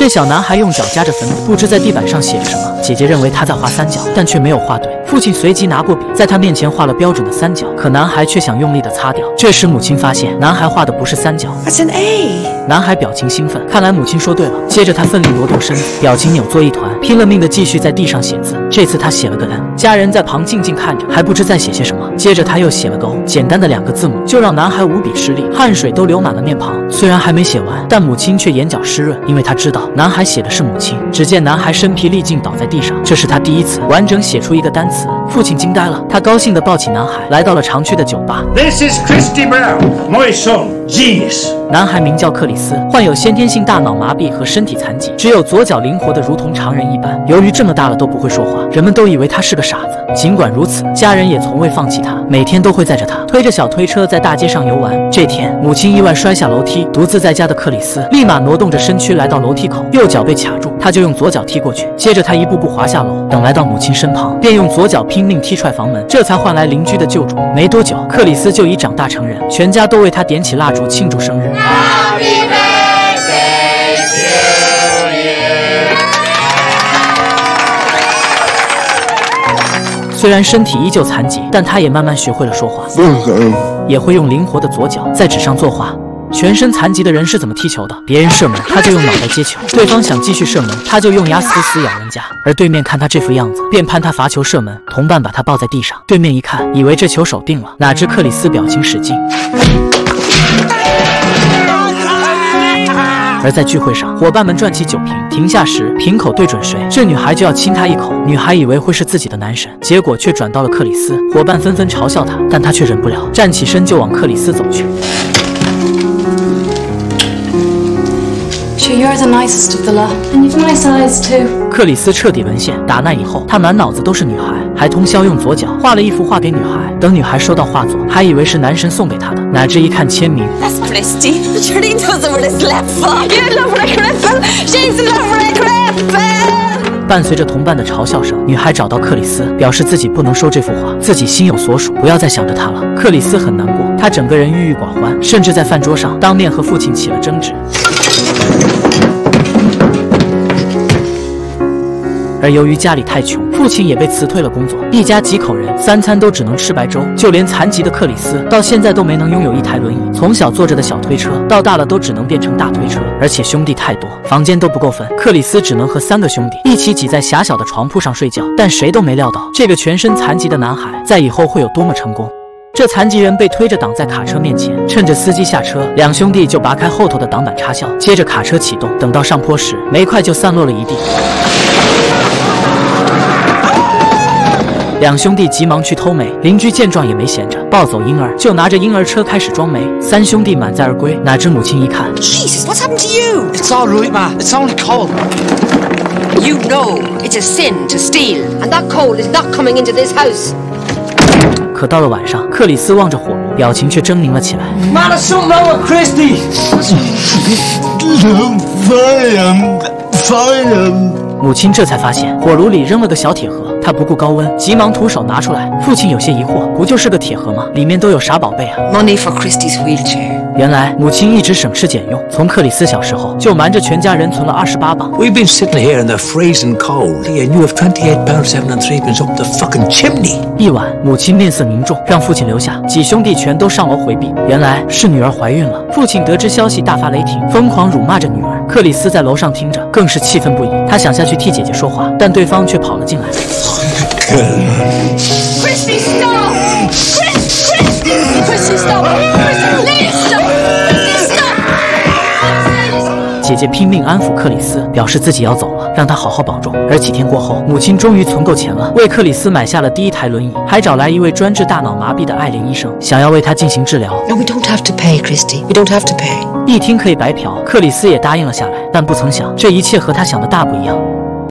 这小男孩用脚夹着粉笔，不知在地板上写着什么。姐姐认为他在画三角，但却没有画对。父亲随即拿过笔，在他面前画了标准的三角，可男孩却想用力的擦掉。这时母亲发现男孩画的不是三角。That's an A。男孩表情兴奋，看来母亲说对了。接着他奋力挪动身子，表情扭作一团，拼了命的继续在地上写字。这次他写了个 N。家人在旁静静看着，还不知在写些什么。接着他又写了个 O，简单的两个字母就让男孩无比吃力，汗水都流满了面庞。虽然还没写完，但母亲却眼角湿润，因为她知道男孩写的是母亲。只见男孩身疲力尽倒在地上，这是他第一次完整写出一个单词。父亲惊呆了，他高兴地抱起男孩，来到了常去的酒吧。This is Christy Brown, my son, genius. 男孩名叫克里斯，患有先天性大脑麻痹和身体残疾，只有左脚灵活的如同常人一般。由于这么大了都不会说话，人们都以为他是个傻子。尽管如此，家人也从未放弃他，每天都会载着他，推着小推车在大街上游玩。这天，母亲意外摔下楼梯，独自在家的克里斯立马挪动着身躯来到楼梯口，右脚被卡住，他就用左脚踢过去，接着他一步步滑下楼，等来到母亲身旁，便用左脚拼命踢踹房门，这才换来邻居的救助。没多久，克里斯就已长大成人，全家都为他点起蜡烛庆祝生日。虽然身体依旧残疾，但他也慢慢学会了说话，也会用灵活的左脚在纸上作画。全身残疾的人是怎么踢球的？别人射门，他就用脑袋接球；对方想继续射门，他就用牙死死咬人家。而对面看他这副样子，便判他罚球射门。同伴把他抱在地上，对面一看，以为这球手定了，哪知克里斯表情使劲。而在聚会上，伙伴们转起酒瓶，停下时瓶口对准谁，这女孩就要亲他一口。女孩以为会是自己的男神，结果却转到了克里斯。伙伴纷纷嘲笑他，但他却忍不了，站起身就往克里斯走去。You're the nicest of the lot. And you've nice eyes too. 克里斯彻底沦陷。打那以后，他满脑子都是女孩，还通宵用左脚画了一幅画给女孩。等女孩收到画作，还以为是男神送给她的，哪知一看签名，That's Christy. Surely doesn't what it's left for. You love a cripple. She's a love a cripple. 伴随着同伴的嘲笑声，女孩找到克里斯，表示自己不能收这幅画，自己心有所属，不要再想着他了。克里斯很难过，他整个人郁郁寡欢，甚至在饭桌上当面和父亲起了争执。而由于家里太穷，父亲也被辞退了工作，一家几口人三餐都只能吃白粥，就连残疾的克里斯到现在都没能拥有一台轮椅。从小坐着的小推车，到大了都只能变成大推车，而且兄弟太多，房间都不够分，克里斯只能和三个兄弟一起挤在狭小的床铺上睡觉。但谁都没料到，这个全身残疾的男孩在以后会有多么成功。这残疾人被推着挡在卡车面前，趁着司机下车，两兄弟就拔开后头的挡板插销，接着卡车启动。等到上坡时，煤块就散落了一地。两兄弟急忙去偷煤，邻居见状也没闲着，抱走婴儿就拿着婴儿车开始装煤。三兄弟满载而归，哪知母亲一看，Jesus, what's happened to you? It's all right, ma. It's only coal. You know it's a sin to steal, and that coal is not coming into this house. 可到了晚上，克里斯望着火炉，表情却狰狞了起来。Christy. Fire! Fire! 母亲这才发现火炉里扔了个小铁盒，她不顾高温，急忙徒手拿出来。父亲有些疑惑，不就是个铁盒吗？里面都有啥宝贝啊？Money for Christy's wheelchair. 原来母亲一直省吃俭用，从克里斯小时候就瞒着全家人存了二十八磅。We've been sitting here in the freezing cold, and you have 28 pounds seven and threepence up the fucking chimney. 一晚，母亲面色凝重，让父亲留下，几兄弟全都上楼回避。原来是女儿怀孕了。父亲得知消息，大发雷霆，疯狂辱骂着女儿。克里斯在楼上听着，更是气愤不已。他想下去替姐姐说话，但对方却跑了进来。Christy, stop! Chris, Christy! Christy, stop! Christy, please stop! Christy, stop! 姐姐拼命安抚克里斯，表示自己要走了，让他好好保重。而几天过后，母亲终于存够钱了，为克里斯买下了第一台轮椅，还找来一位专治大脑麻痹的艾琳医生，想要为他进行治疗。No, we don't have to pay, Christy. We don't have to pay. 一听可以白嫖，克里斯也答应了下来。但不曾想，这一切和他想的大不一样。